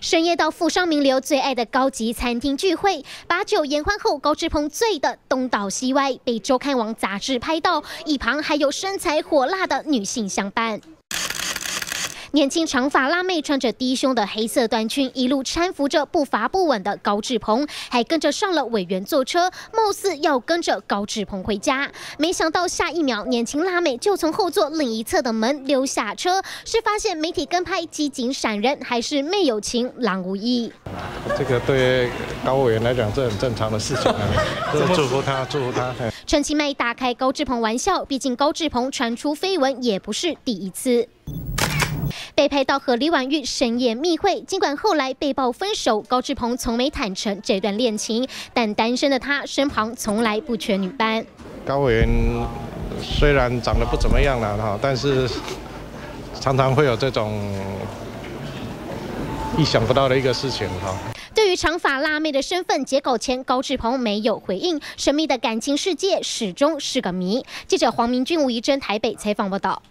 深夜到富商名流最爱的高级餐厅聚会，把酒言欢后，高志鹏醉得东倒西歪，被周刊网杂志拍到，一旁还有身材火辣的女性相伴。年轻长发辣妹穿着低胸的黑色短裙，一路搀扶着步伐不稳的高志鹏，还跟着上了委员坐车，貌似要跟着高志鹏回家。没想到下一秒，年轻辣妹就从后座另一侧的门溜下车，是发现媒体跟拍机警闪人，还是妹有情郎无意？这个对高委员来讲，这很正常的事情啊，祝福他，祝福他。陈其迈打开高志鹏玩笑，毕竟高志鹏传出绯闻也不是第一次。被拍到和李婉玉深夜密会，尽管后来被曝分手，高志鹏从没坦诚这段恋情，但单身的他身旁从来不缺女伴。高委员虽然长得不怎么样了哈，但是常常会有这种意想不到的一个事情哈。对于长发辣妹的身份，截稿前高志鹏没有回应，神秘的感情世界始终是个谜。记者黄明君、吴怡珍台北采访报道。